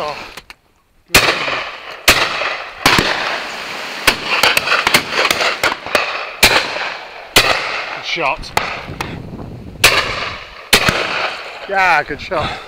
Oh. Good shot. Yeah, good shot.